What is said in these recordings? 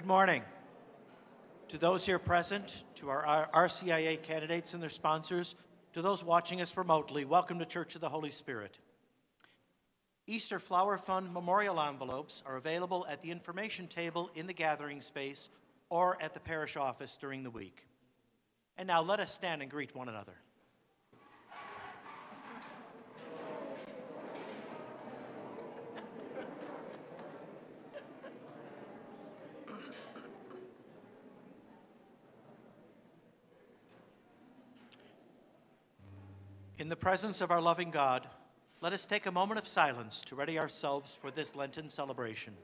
Good morning. To those here present, to our RCIA candidates and their sponsors, to those watching us remotely, welcome to Church of the Holy Spirit. Easter Flower Fund memorial envelopes are available at the information table in the gathering space or at the parish office during the week. And now let us stand and greet one another. The presence of our loving God, let us take a moment of silence to ready ourselves for this Lenten celebration.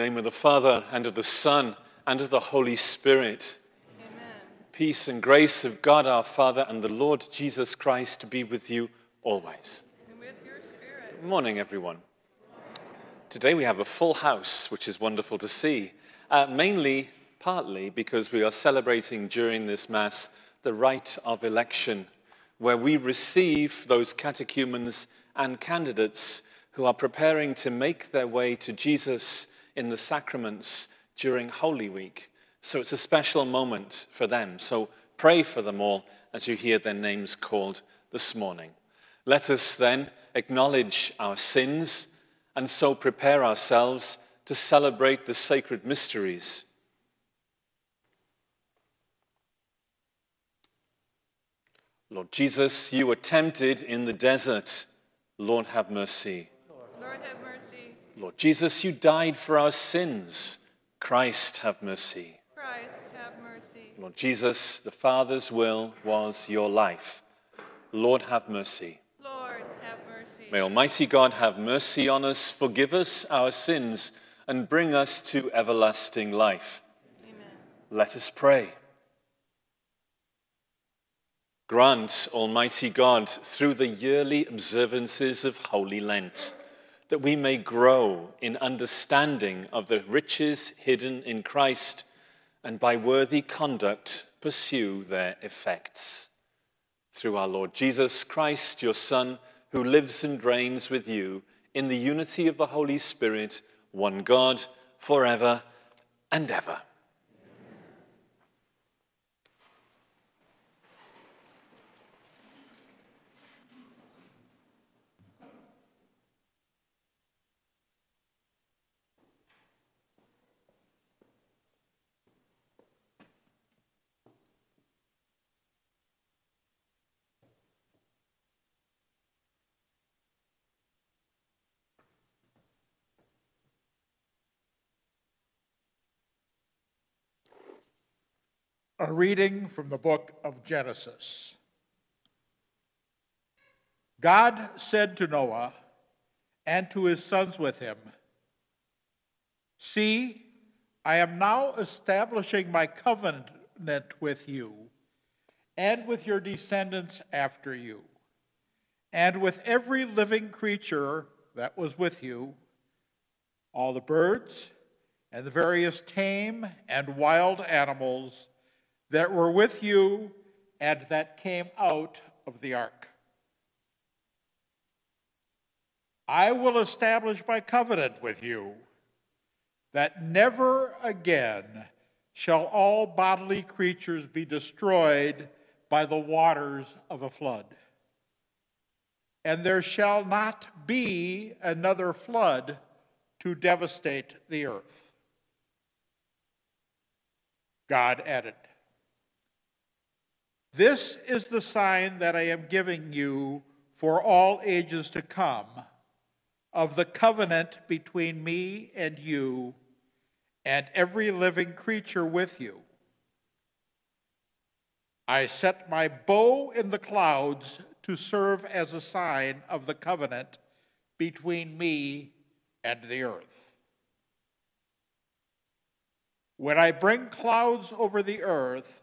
Name of the Father, and of the Son, and of the Holy Spirit. Amen. Peace and grace of God our Father and the Lord Jesus Christ be with you always. And with your spirit. Good morning, everyone. Today we have a full house, which is wonderful to see, uh, mainly, partly, because we are celebrating during this Mass the rite of election, where we receive those catechumens and candidates who are preparing to make their way to Jesus in the sacraments during Holy Week. So it's a special moment for them. So pray for them all as you hear their names called this morning. Let us then acknowledge our sins and so prepare ourselves to celebrate the sacred mysteries. Lord Jesus, you were tempted in the desert. Lord, have mercy. Lord, have mercy. Lord Jesus, you died for our sins. Christ, have mercy. Christ, have mercy. Lord Jesus, the Father's will was your life. Lord, have mercy. Lord, have mercy. May Almighty God have mercy on us, forgive us our sins, and bring us to everlasting life. Amen. Let us pray. Grant, Almighty God, through the yearly observances of Holy Lent, that we may grow in understanding of the riches hidden in Christ and by worthy conduct pursue their effects. Through our Lord Jesus Christ, your Son, who lives and reigns with you in the unity of the Holy Spirit, one God, forever and ever. A reading from the book of Genesis. God said to Noah and to his sons with him, See, I am now establishing my covenant with you and with your descendants after you, and with every living creature that was with you, all the birds and the various tame and wild animals that were with you and that came out of the ark. I will establish my covenant with you that never again shall all bodily creatures be destroyed by the waters of a flood. And there shall not be another flood to devastate the earth. God added, This is the sign that I am giving you for all ages to come of the covenant between me and you and every living creature with you. I set my bow in the clouds to serve as a sign of the covenant between me and the earth. When I bring clouds over the earth,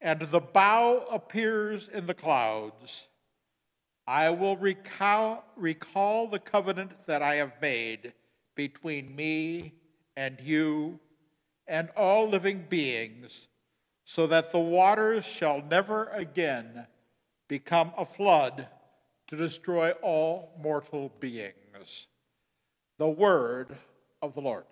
and the bow appears in the clouds, I will recall, recall the covenant that I have made between me and you and all living beings, so that the waters shall never again become a flood to destroy all mortal beings. The word of the Lord.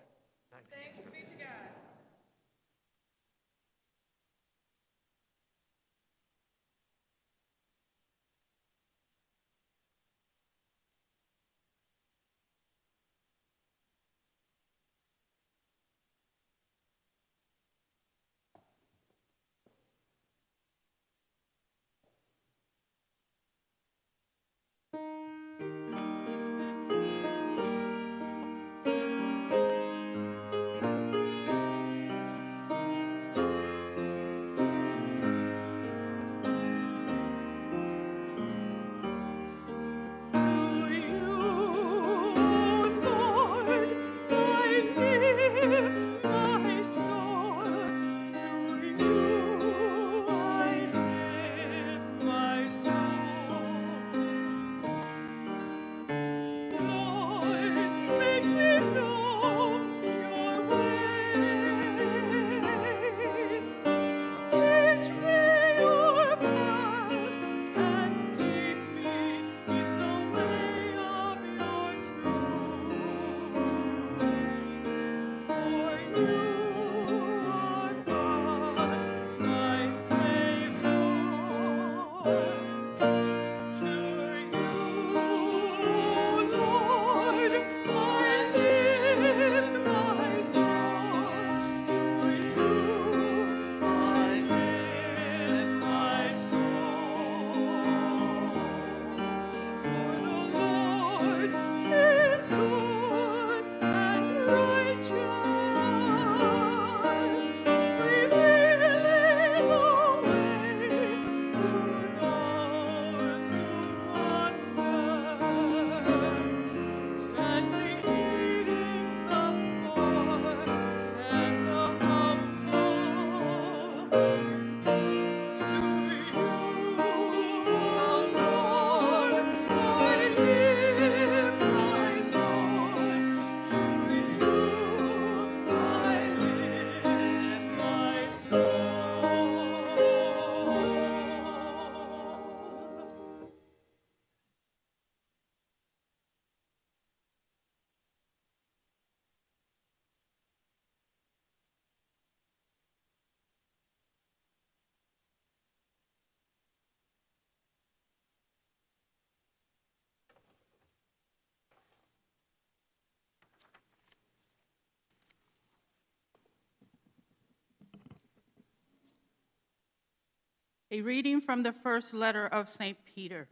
A reading from the first letter of St. Peter.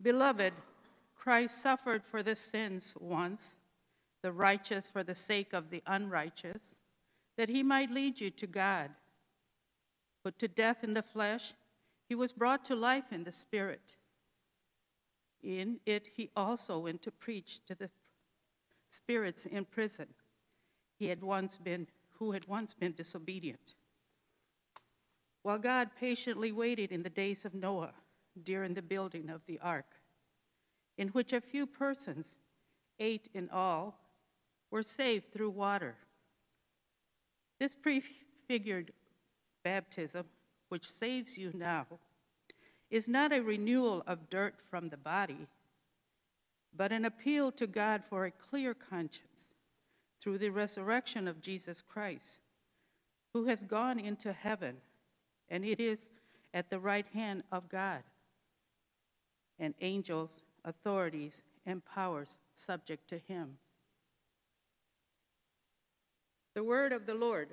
Beloved, Christ suffered for the sins once, the righteous for the sake of the unrighteous, that he might lead you to God. Put to death in the flesh, he was brought to life in the spirit. In it, he also went to preach to the spirits in prison he had once been, who had once been disobedient. While God patiently waited in the days of Noah during the building of the ark, in which a few persons, eight in all, were saved through water. This prefigured baptism, which saves you now, is not a renewal of dirt from the body, but an appeal to God for a clear conscience through the resurrection of Jesus Christ, who has gone into heaven, and it is at the right hand of God, and angels, authorities, and powers subject to him. The word of the Lord.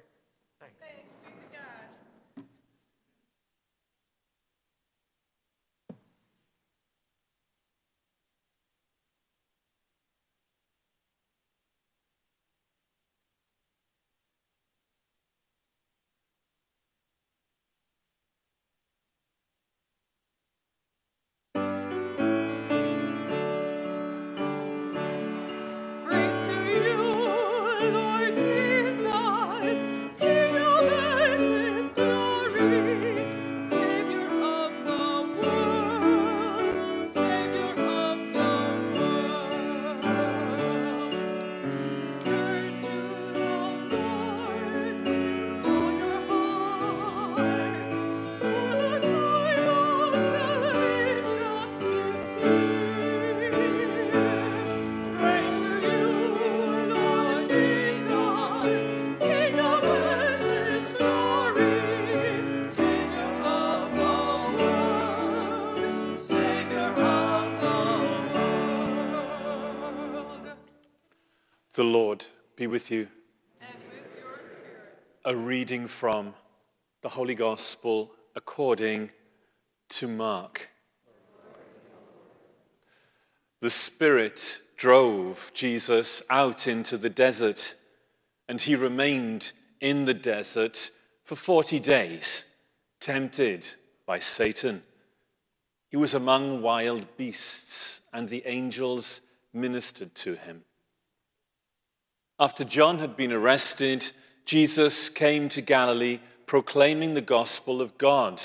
The Lord be with you. And with your spirit. A reading from the Holy Gospel according to Mark. The Spirit drove Jesus out into the desert, and he remained in the desert for 40 days, tempted by Satan. He was among wild beasts, and the angels ministered to him. After John had been arrested, Jesus came to Galilee proclaiming the gospel of God.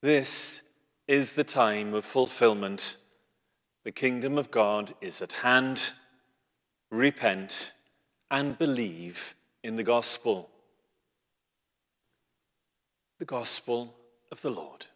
This is the time of fulfillment. The kingdom of God is at hand. Repent and believe in the gospel. The gospel of the Lord.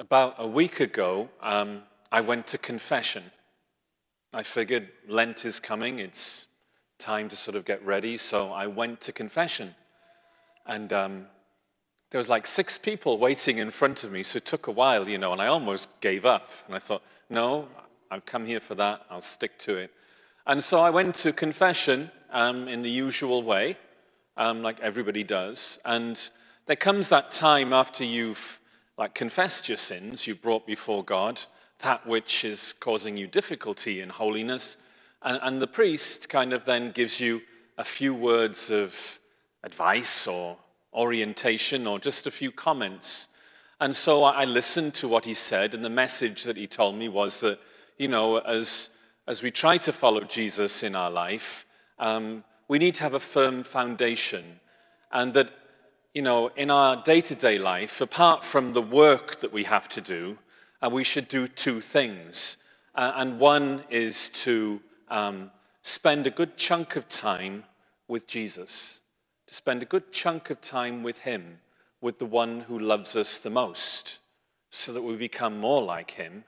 About a week ago, um, I went to confession. I figured Lent is coming, it's time to sort of get ready, so I went to confession. And um, there was like six people waiting in front of me, so it took a while, you know, and I almost gave up. And I thought, no, I've come here for that, I'll stick to it. And so I went to confession um, in the usual way, um, like everybody does. And there comes that time after you've like confessed your sins, you brought before God that which is causing you difficulty in holiness, and, and the priest kind of then gives you a few words of advice or orientation or just a few comments. And so I I listened to what he said, and the message that he told me was that, you know, as, as we try to follow Jesus in our life, um, we need to have a firm foundation, and that you know, in our day to day life, apart from the work that we have to do, uh, we should do two things. Uh, and one is to um, spend a good chunk of time with Jesus, to spend a good chunk of time with Him, with the one who loves us the most, so that we become more like Him.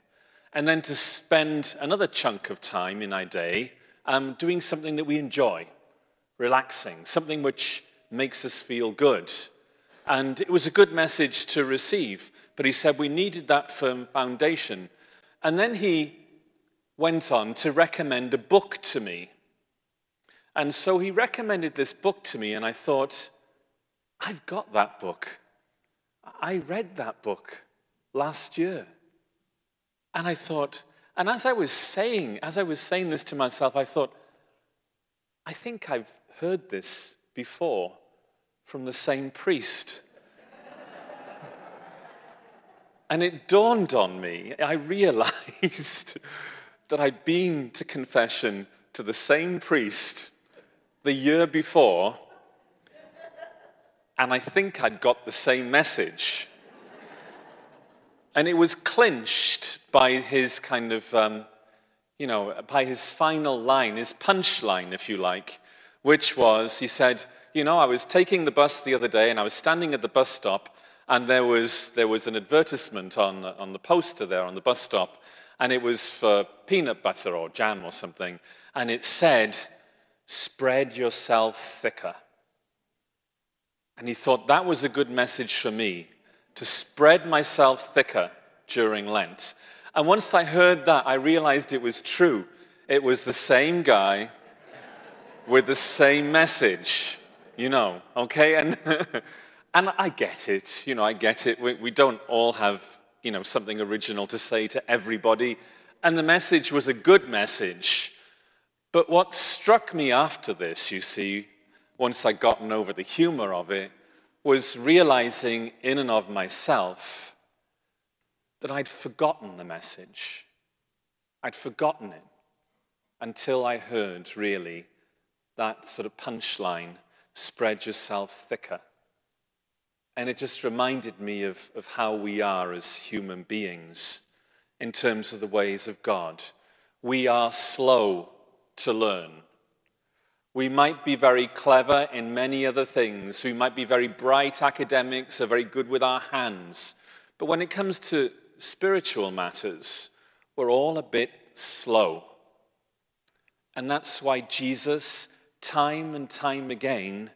And then to spend another chunk of time in our day um, doing something that we enjoy, relaxing, something which makes us feel good. And it was a good message to receive, but he said we needed that firm foundation. And then he went on to recommend a book to me. And so he recommended this book to me, and I thought, I've got that book. I read that book last year. And I thought, and as I was saying, as I was saying this to myself, I thought, I think I've heard this before from the same priest. and it dawned on me, I realized that I'd been to confession to the same priest the year before, and I think I'd got the same message. And it was clinched by his kind of, um, you know, by his final line, his punchline, if you like, which was he said, You know, I was taking the bus the other day and I was standing at the bus stop, and there was, there was an advertisement on, the- on the poster there on the bus stop, and it was for peanut butter or jam or something, and it said, Spread yourself thicker. And he thought that was a good message for me to spread myself thicker during Lent. And once I heard that, I realized it was true. It was the same guy with the same message, you know, okay? And, and I get it, you know, I get it. We, we don't all have, you know, something original to say to everybody. And the message was a good message. But what struck me after this, you see, once I'd gotten over the humor of it, was realizing in and of myself that I'd forgotten the message. I'd forgotten it until I heard really that sort of punchline spread yourself thicker. And it just reminded me of, of how we are as human beings in terms of the ways of God. We are slow to learn. We might be very clever in many other things. We might be very bright academics or very good with our hands. But when it comes to spiritual matters, we're all a bit slow. And that's why Jesus, time and time again,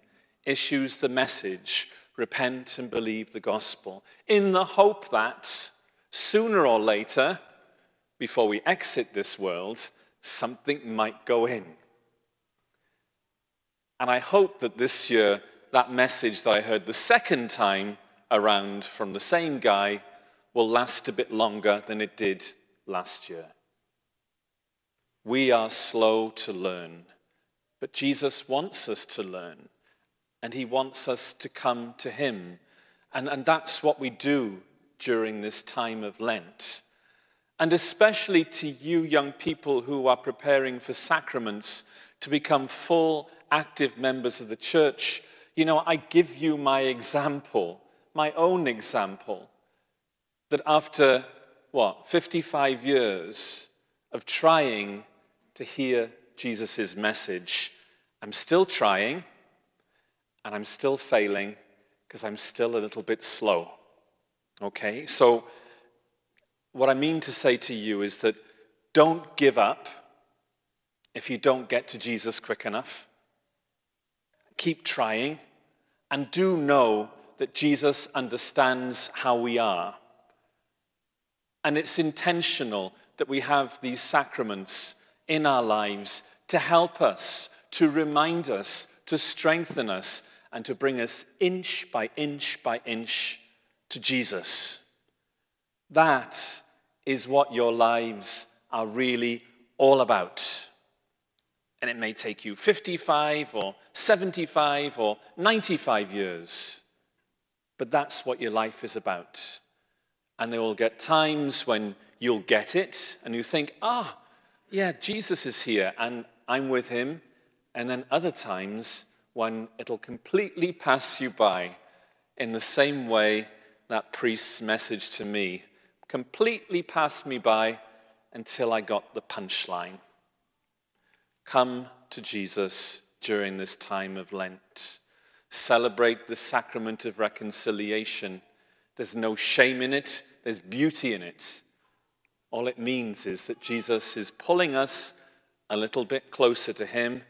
issues the message repent and believe the gospel, in the hope that sooner or later, before we exit this world, something might go in. And I hope that this year, that message that I heard the second time around from the same guy will last a bit longer than it did last year. We are slow to learn, but Jesus wants us to learn, and he wants us to come to him. And, and that's what we do during this time of Lent. And especially to you young people who are preparing for sacraments to become full, active members of the church, you know, I give you my example, my own example, that after, what, 55 years of trying to hear Jesus' message, I'm still trying and I'm still failing because I'm still a little bit slow. Okay? So, what I mean to say to you is that don't give up if you don't get to Jesus quick enough. Keep trying and do know that Jesus understands how we are. And it's intentional that we have these sacraments in our lives to help us, to remind us, to strengthen us, and to bring us inch by inch by inch to Jesus. That is what your lives are really all about. And it may take you 55 or 75 or 95 years, but that's what your life is about. And there will get times when you'll get it and you think, ah, yeah, Jesus is here and I'm with him. And then other times when it'll completely pass you by in the same way that priest's message to me completely passed me by until I got the punchline. Come to Jesus during this time of Lent. Celebrate the sacrament of reconciliation. There's no shame in it, there's beauty in it. All it means is that Jesus is pulling us a little bit closer to Him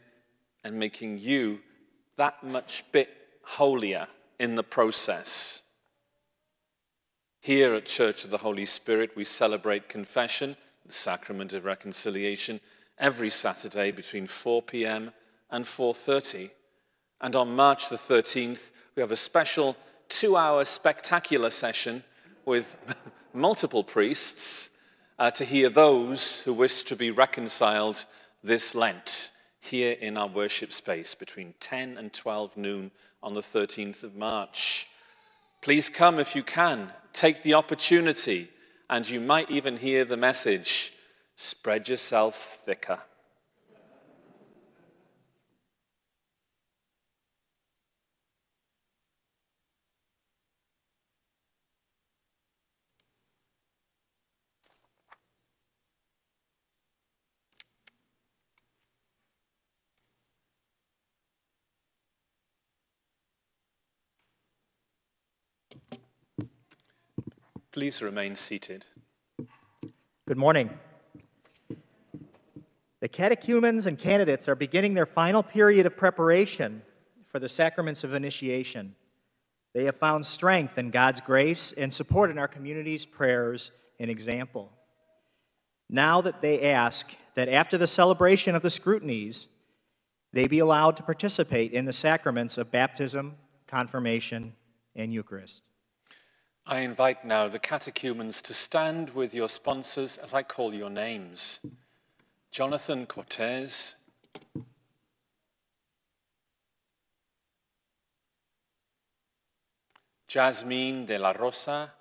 and making you that much bit holier in the process. Here at Church of the Holy Spirit, we celebrate confession the sacrament of reconciliation, every Saturday between 4 p.m. and 4:30. And on March the 13th, we have a special two-hour spectacular session with multiple priests uh, to hear those who wish to be reconciled this Lent here in our worship space between 10 and 12 noon on the 13th of March. Please come if you can. Take the opportunity, and you might even hear the message spread yourself thicker. Please remain seated. Good morning. The catechumens and candidates are beginning their final period of preparation for the sacraments of initiation. They have found strength in God's grace and support in our community's prayers and example. Now that they ask that after the celebration of the scrutinies, they be allowed to participate in the sacraments of baptism, confirmation, and Eucharist. I invite now the catechumens to stand with your sponsors as I call your names. Jonathan Cortez, Jasmine de la Rosa,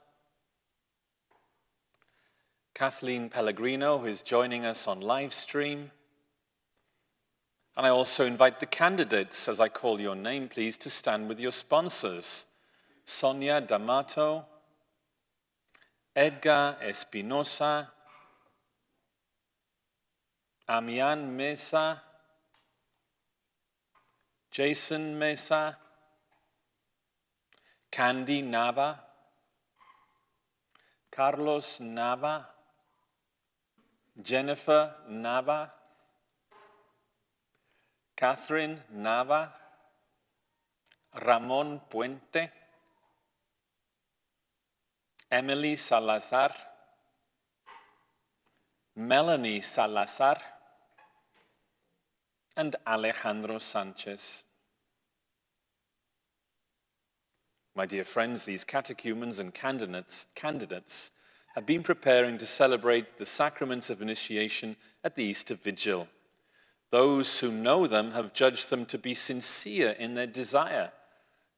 Kathleen Pellegrino, who is joining us on live stream. And I also invite the candidates, as I call your name, please, to stand with your sponsors. Sonia D'Amato, Edgar Espinosa, Amian Mesa, Jason Mesa, Candy Nava, Carlos Nava, Jennifer Nava, Catherine Nava, Ramon Puente, Emily Salazar, Melanie Salazar, and Alejandro Sanchez. My dear friends, these catechumens and candidates, candidates have been preparing to celebrate the sacraments of initiation at the Easter Vigil. Those who know them have judged them to be sincere in their desire.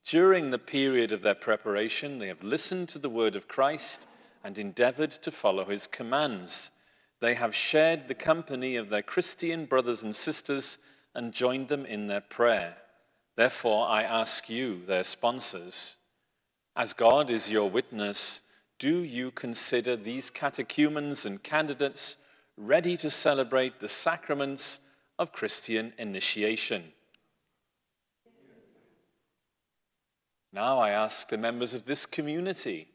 During the period of their preparation, they have listened to the word of Christ and endeavored to follow his commands. They have shared the company of their Christian brothers and sisters and joined them in their prayer. Therefore, I ask you, their sponsors, as God is your witness, do you consider these catechumens and candidates ready to celebrate the sacraments of Christian initiation? Now I ask the members of this community,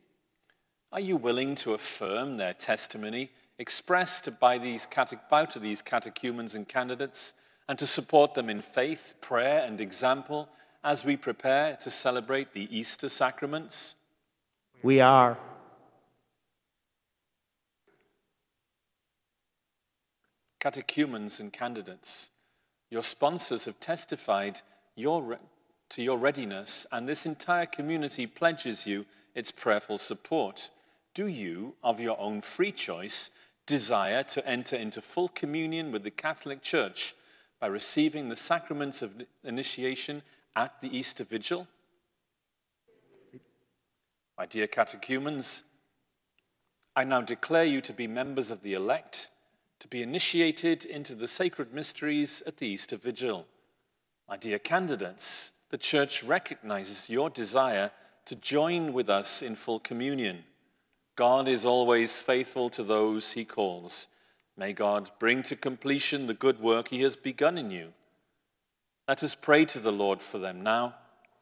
are you willing to affirm their testimony expressed by these out of these catechumens and candidates and to support them in faith, prayer, and example as we prepare to celebrate the Easter sacraments? We are. Catechumens and candidates, your sponsors have testified your to your readiness, and this entire community pledges you its prayerful support. Do you, of your own free choice, desire to enter into full communion with the Catholic Church by receiving the sacraments of initiation at the Easter Vigil? My dear catechumens, I now declare you to be members of the elect, to be initiated into the sacred mysteries at the Easter Vigil. My dear candidates, the Church recognizes your desire to join with us in full communion. God is always faithful to those he calls. May God bring to completion the good work he has begun in you. Let us pray to the Lord for them now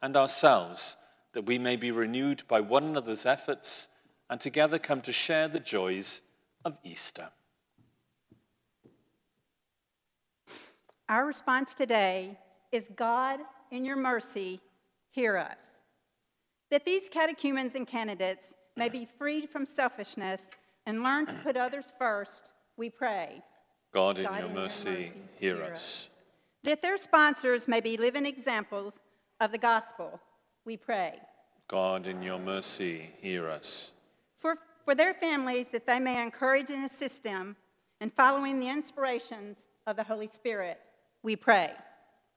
and ourselves, that we may be renewed by one another's efforts and together come to share the joys of Easter. Our response today is God, in your mercy, hear us. That these catechumens and candidates may be freed from selfishness and learn to put others first we pray. God, in God, your in your mercy, mercy, hear hear us. That their sponsors may be living examples of the gospel, we pray. God, in your mercy, hear us. For, for their families, that they may encourage and assist them in following the inspirations of the Holy Spirit, we pray.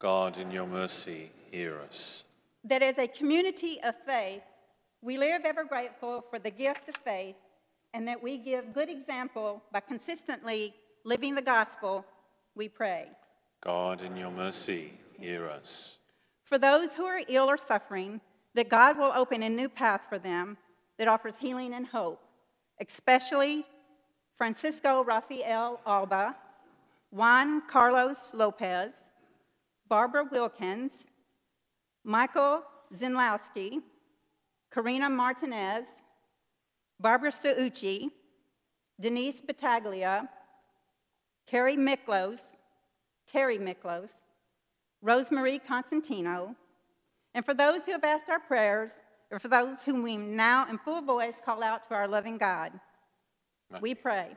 God, in your mercy, hear us. That as a community of faith, we live ever grateful for the gift of faith and that we give good example by consistently living the gospel, we pray. God, in your mercy, hear us. For those who are ill or suffering, that God will open a new path for them that offers healing and hope, especially Francisco Rafael Alba, Juan Carlos Lopez, Barbara Wilkins, Michael Zinlowski, Karina Martinez, Barbara Suucci, Denise Battaglia, Carrie Miklos, Terry Miklos, Rosemarie Constantino, and for those who have asked our prayers, or for those whom we now in full voice call out to our loving God, we pray.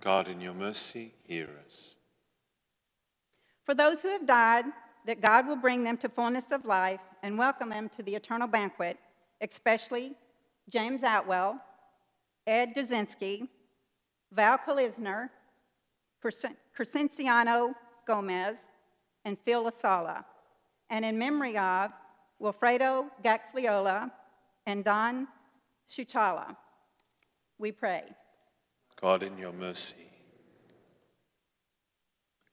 God, in your mercy, hear us. For those who have died, that God will bring them to fullness of life and welcome them to the eternal banquet, especially James Atwell, Ed Dzinski, Val Kalisner, Crescenciano Gomez, and Phil Lasala, and in memory of Wilfredo Gaxiola and Don Shuchala. We pray. God, in your mercy.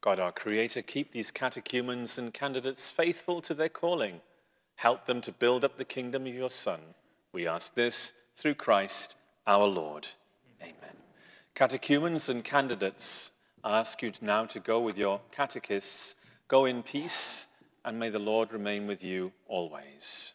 God, our Creator, keep these catechumens and candidates faithful to their calling. Help them to build up the kingdom of your Son. We ask this through Christ our Lord. Amen. Catechumens and candidates, I ask you now to go with your catechists. Go in peace, and may the Lord remain with you always.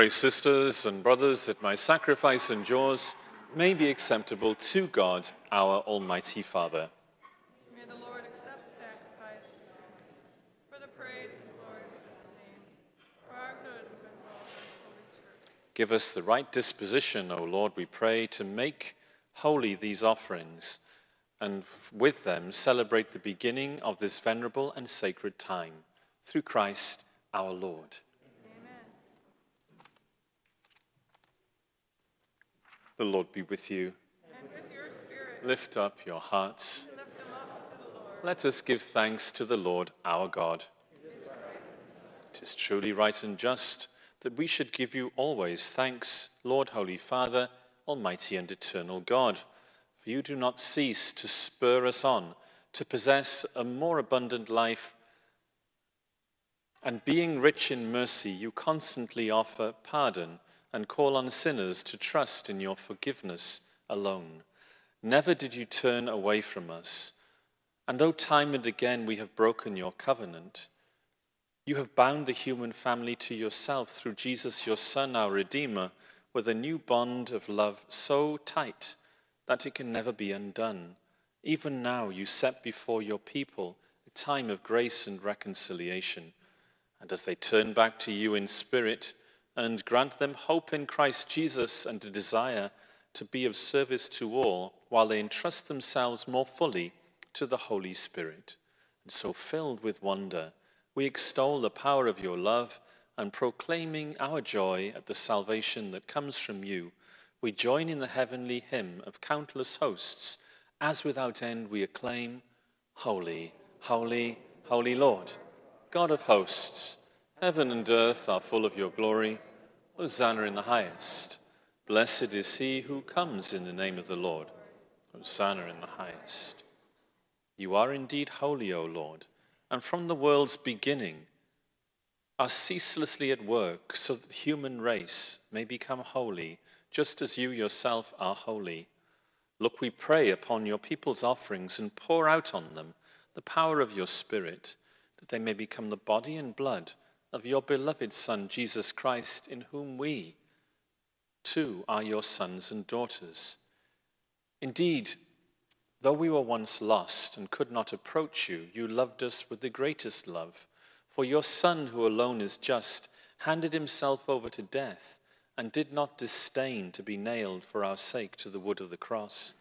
Pray, sisters and brothers, that my sacrifice and yours may be acceptable to God, our Almighty Father. May the Lord accept the sacrifice for the praise and glory of his name, for our good and good of all holy church. Give us the right disposition, O Lord, we pray, to make holy these offerings and with them celebrate the beginning of this venerable and sacred time. Through Christ our Lord. The Lord be with you. With Lift up your hearts. up to the Lord. Let us give thanks to the Lord our God. It is truly right and just that we should give you always thanks, Lord, Holy Father, Almighty and eternal God. For you do not cease to spur us on to possess a more abundant life. And being rich in mercy, you constantly offer pardon and call on sinners to trust in your forgiveness alone. Never did you turn away from us. And though time and again we have broken your covenant, you have bound the human family to yourself through Jesus, your Son, our Redeemer, with a new bond of love so tight that it can never be undone. Even now, you set before your people a time of grace and reconciliation. And as they turn back to you in spirit, and grant them hope in Christ Jesus and a desire to be of service to all, while they entrust themselves more fully to the Holy Spirit. And so, filled with wonder, we extol the power of your love and proclaiming our joy at the salvation that comes from you, we join in the heavenly hymn of countless hosts as without end we acclaim, Holy, holy, holy Lord, God of hosts, heaven and earth are full of your glory. Hosanna in the highest. Blessed is he who comes in the name of the Lord. Hosanna in the highest. You are indeed holy, O Lord, and from the world's beginning are ceaselessly at work so that the human race may become holy, just as you yourself are holy. Look, we pray upon your people's offerings and pour out on them the power of your Spirit, that they may become the body and blood of your beloved Son, Jesus Christ, in whom we, too, are your sons and daughters. Indeed, though we were once lost and could not approach you, you loved us with the greatest love. For your Son, who alone is just, handed himself over to death and did not disdain to be nailed for our sake to the wood of the cross.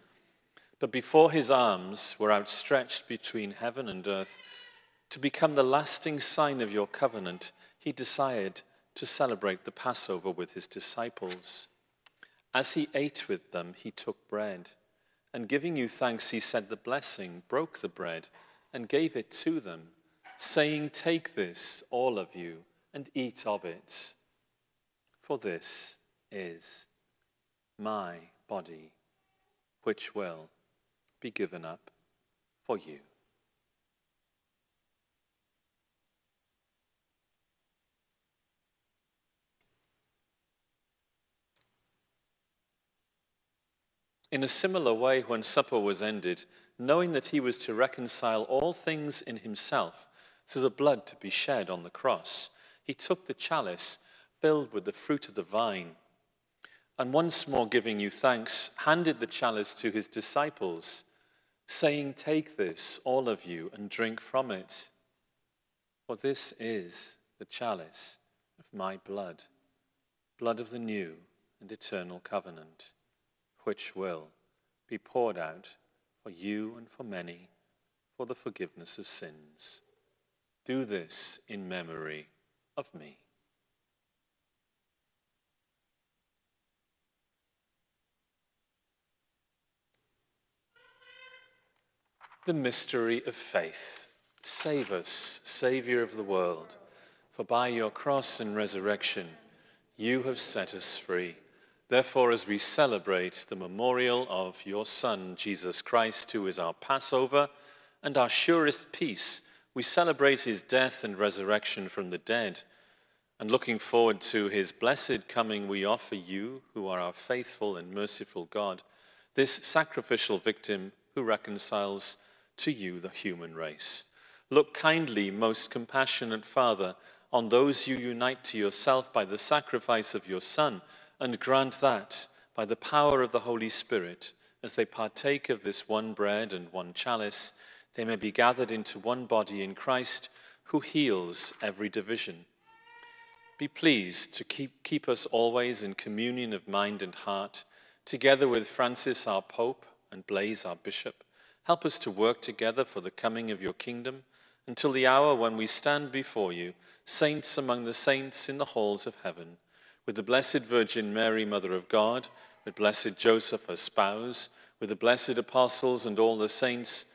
But before his arms were outstretched between heaven and earth, to become the lasting sign of your covenant, he desired to celebrate the Passover with his disciples. As he ate with them, he took bread, and giving you thanks, he said the blessing, broke the bread, and gave it to them, saying, Take this, all of you, and eat of it. For this is my body, which will be given up for you. In a similar way, when supper was ended, knowing that he was to reconcile all things in himself through the blood to be shed on the cross, he took the chalice filled with the fruit of the vine, and once more giving you thanks, handed the chalice to his disciples, saying, Take this, all of you, and drink from it. For this is the chalice of my blood, blood of the new and eternal covenant which will be poured out for you and for many for the forgiveness of sins. Do this in memory of me. The mystery of faith. Save us, Saviour of the world, for by your cross and resurrection you have set us free. Therefore, as we celebrate the memorial of your Son, Jesus Christ, who is our Passover and our surest peace, we celebrate his death and resurrection from the dead. And looking forward to his blessed coming, we offer you, who are our faithful and merciful God, this sacrificial victim who reconciles to you the human race. Look kindly, most compassionate Father, on those you unite to yourself by the sacrifice of your Son and grant that, by the power of the Holy Spirit, as they partake of this one bread and one chalice, they may be gathered into one body in Christ, who heals every division. Be pleased to keep, keep us always in communion of mind and heart, together with Francis our Pope and Blase our Bishop. Help us to work together for the coming of your kingdom until the hour when we stand before you, saints among the saints in the halls of heaven, with the Blessed Virgin Mary, Mother of God, with blessed Joseph, her spouse, with the blessed apostles and all the saints,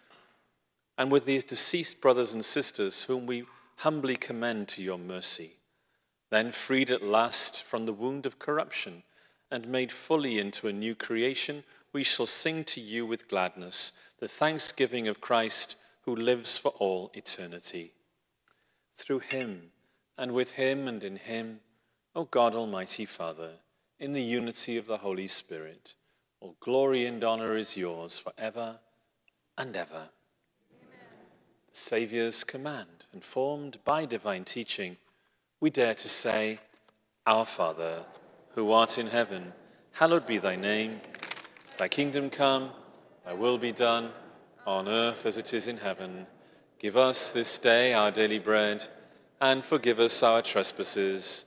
and with the deceased brothers and sisters whom we humbly commend to your mercy. Then, freed at last from the wound of corruption and made fully into a new creation, we shall sing to you with gladness the thanksgiving of Christ who lives for all eternity. Through him, and with him, and in him, O God Almighty Father, in the unity of the Holy Spirit, all glory and honor is yours forever and ever. Amen. The Saviour's command, informed by divine teaching, we dare to say, Our Father, who art in heaven, hallowed be thy name. Thy kingdom come, thy will be done, on earth as it is in heaven. Give us this day our daily bread, and forgive us our trespasses,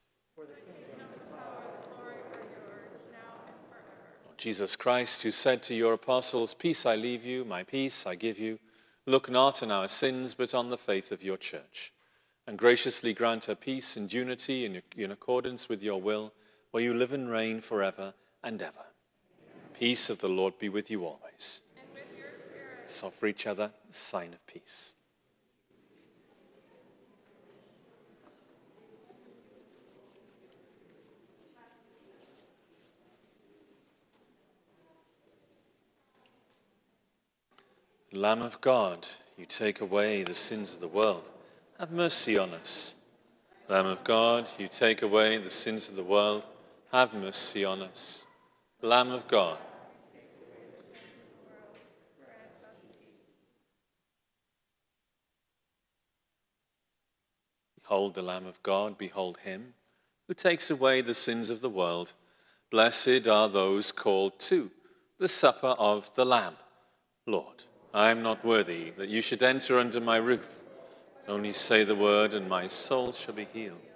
Jesus Christ, who said to your apostles, Peace I leave you, my peace I give you, look not on our sins, but on the faith of your church, and graciously grant her peace and unity in, in accordance with your will, where you live and reign forever and ever peace of the Lord be with you always. And with your spirit. Let's each other sign of peace. Lamb of God, you take away the sins of the world. Have mercy on us. Lamb of God, you take away the sins of the world. Have mercy on us. Lamb of God, Behold the Lamb of God, behold him who takes away the sins of the world. Blessed are those called to the supper of the Lamb. Lord, I am not worthy that you should enter under my roof. Only say the word, and my soul shall be healed.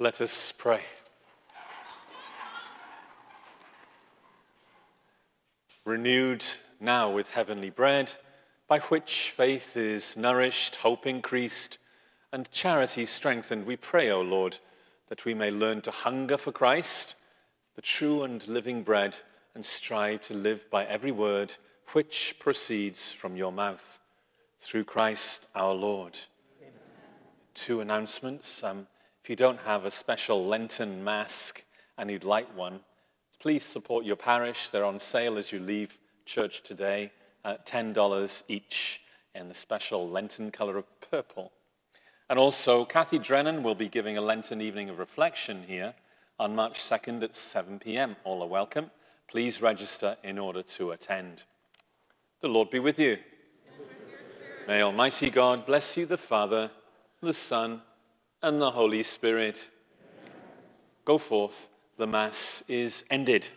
Let us pray. Renewed now with heavenly bread, by which faith is nourished, hope increased, and charity strengthened, we pray, O Lord, that we may learn to hunger for Christ, the true and living bread, and strive to live by every word which proceeds from your mouth. Through Christ our Lord. Amen. Two announcements. Um, if you don't have a special Lenten mask and you'd like one, please support your parish. They're on sale as you leave church today at $10 each in the special Lenten color of purple. And also, Kathy Drennan will be giving a Lenten evening of reflection here on March 2nd at 7 p.m. All are welcome. Please register in order to attend. The Lord be with you. With May Almighty God bless you, the Father, the Son, and the Holy Spirit. Go forth. The Mass is ended.